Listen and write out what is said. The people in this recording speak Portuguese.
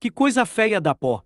Que coisa feia da pó.